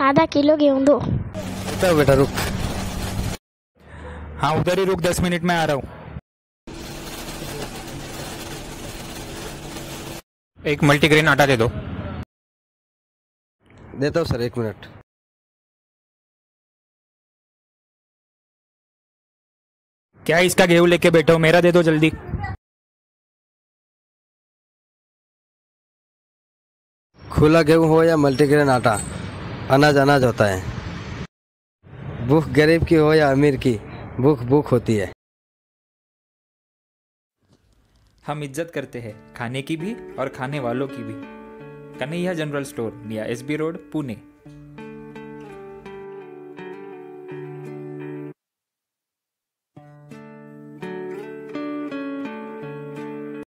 आधा किलो गेहूँ दो। रुकता बेटा रुक। हाँ उधर ही रुक दस मिनट में आ रहा हूँ। एक मल्टीग्रेन आटा दे दो। देता हूँ सर एक मिनट। क्या इसका गेहूँ लेके बैठे हो? मेरा दे दो जल्दी। खुला गेहूँ हो या मल्टीग्रेन आटा? अनाज अनाज होता है। भूख गरीब की हो या अमीर की, भूख भूख होती है। हम इज़्ज़त करते हैं, खाने की भी और खाने वालों की भी। कन्हैया जनरल स्टोर, निया एस बी रोड, पुणे।